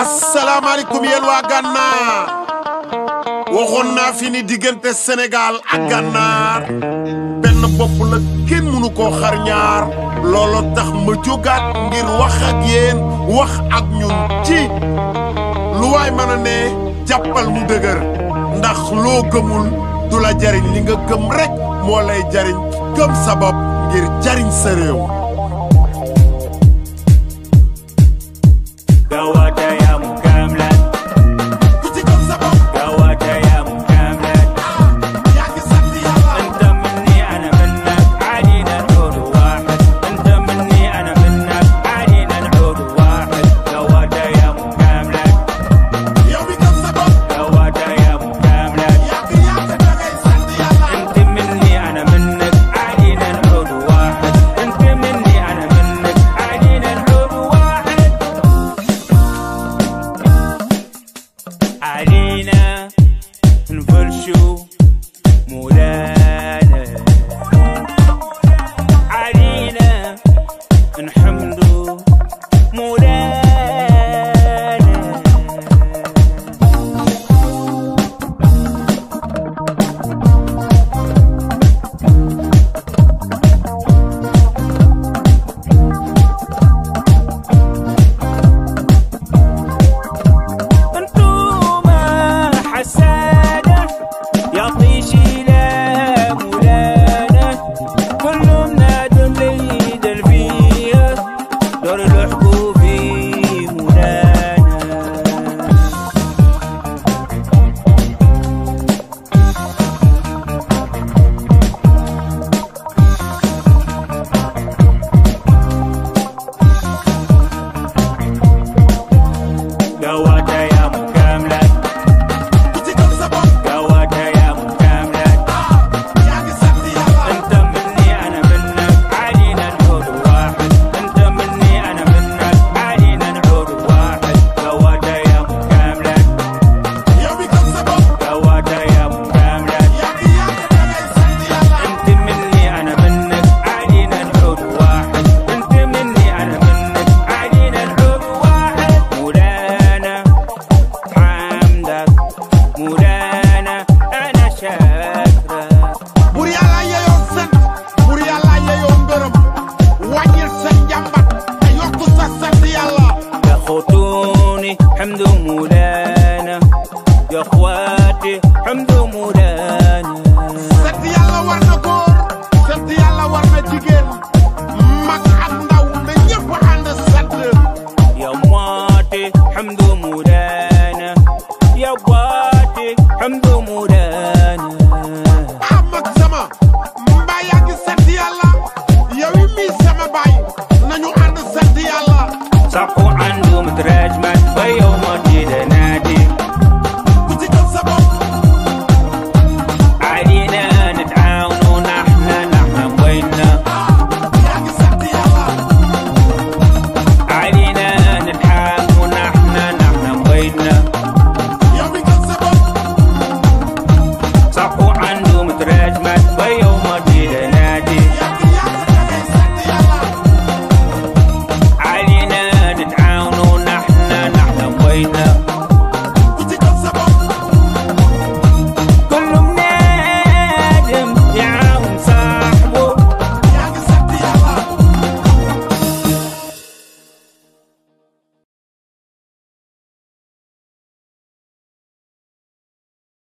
asalaamaaleykum yéen waa gànnaar waxoon naa fi ni diggante Sénégal ak gànnaar benn bopp la kenn mënu koo xar looloo tax ma jógaat ngir wax ak wax ak ñun ci lu waay mën ne jàppal mu dëgër ndax loo gëmul du la jariñ li nga gëm rekk moo lay jariñ gëm sa bopp ngir jariñ sa réew مولانا أنا شاكرة بوري على يوم سن بوري على يوم برم وانير سن جنبك أيوك تسسن يلا يا خطوني حمد مولانا يا اخواتي حمد مولانا سنتي يلا ورنا كور سنتي يلا ورنا جيجل and it.